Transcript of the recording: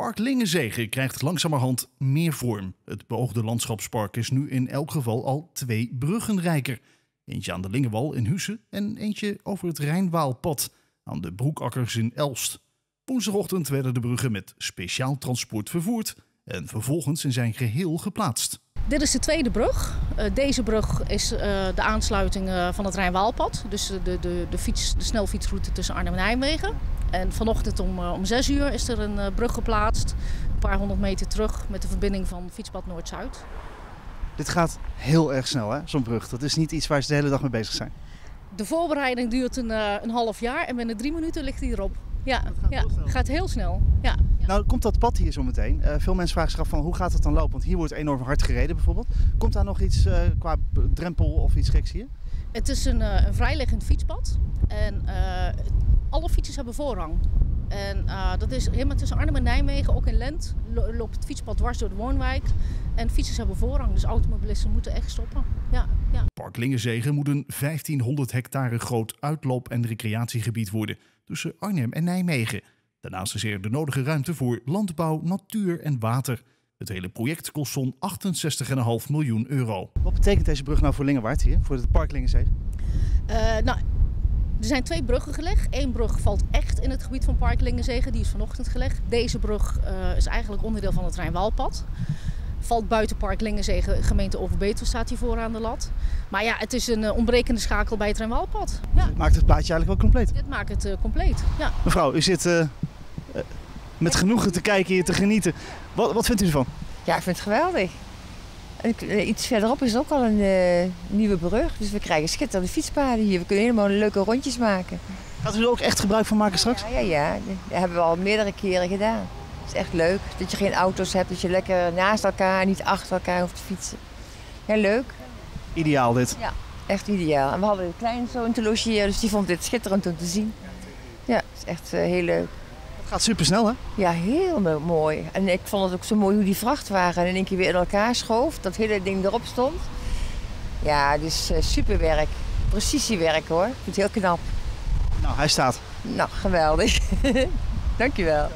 Park Lingenzegen krijgt langzamerhand meer vorm. Het beoogde landschapspark is nu in elk geval al twee bruggen rijker. Eentje aan de Lingewal in Husse en eentje over het Rijnwaalpad aan de Broekakkers in Elst. Woensdagochtend werden de bruggen met speciaal transport vervoerd en vervolgens in zijn geheel geplaatst. Dit is de tweede brug. Uh, deze brug is uh, de aansluiting uh, van het Rijnwaalpad. Dus de, de, de, fiets, de snelfietsroute tussen Arnhem en Nijmegen. En vanochtend om, om 6 uur is er een brug geplaatst. Een paar honderd meter terug met de verbinding van fietspad Noord-Zuid. Dit gaat heel erg snel, hè, zo'n brug. Dat is niet iets waar ze de hele dag mee bezig zijn. De voorbereiding duurt een, een half jaar en binnen drie minuten ligt hij erop. Ja, het gaat, ja, heel gaat heel snel. Ja. Nou, komt dat pad hier zo meteen. Uh, veel mensen vragen zich af van hoe gaat het dan lopen? Want hier wordt enorm hard gereden bijvoorbeeld. Komt daar nog iets uh, qua drempel of iets geks hier? Het is een, uh, een vrijliggend fietspad. En alle fietsers hebben voorrang. En dat is helemaal tussen Arnhem en Nijmegen, ook in Lent, loopt het fietspad dwars door de woonwijk. En fietsers hebben voorrang, dus automobilisten moeten echt stoppen. Ja, ja. Park Lingenzegen moet een 1500 hectare groot uitloop- en recreatiegebied worden tussen Arnhem en Nijmegen. Daarnaast is er de nodige ruimte voor landbouw, natuur en water. Het hele project kost zo'n 68,5 miljoen euro. Wat betekent deze brug nou voor Lingewaard hier, voor het park Lingenzee? Uh, nou, er zijn twee bruggen gelegd. Eén brug valt echt in het gebied van Park Lingenzegen, die is vanochtend gelegd. Deze brug uh, is eigenlijk onderdeel van het Rijnwaalpad. Valt buiten Park Lingenzegen, gemeente Overbetuwe staat hier voor aan de lat. Maar ja, het is een uh, ontbrekende schakel bij het Rijnwaalpad. Ja. Dit maakt het plaatje eigenlijk wel compleet? Dit maakt het uh, compleet, ja. Mevrouw, u zit uh, met genoegen te kijken hier, te genieten. Wat, wat vindt u ervan? Ja, ik vind het geweldig. Iets verderop is ook al een nieuwe brug. Dus we krijgen schitterende fietspaden hier. We kunnen helemaal leuke rondjes maken. Gaat u er ook echt gebruik van maken straks? Ja, ja, ja. Dat hebben we al meerdere keren gedaan. Het is echt leuk dat je geen auto's hebt, dat je lekker naast elkaar, niet achter elkaar hoeft te fietsen. Heel leuk. Ideaal dit. Ja, echt ideaal. En we hadden een kleinzoon te logeren, dus die vond dit schitterend om te zien. Ja, het is echt uh, heel leuk. Het gaat super snel, hè? Ja, heel mooi. En ik vond het ook zo mooi hoe die vrachtwagen in één keer weer in elkaar schoof. Dat hele ding erop stond. Ja, dus uh, super werk. Precisiewerk hoor. Ik vind het heel knap. Nou, hij staat. Nou, geweldig. Dankjewel.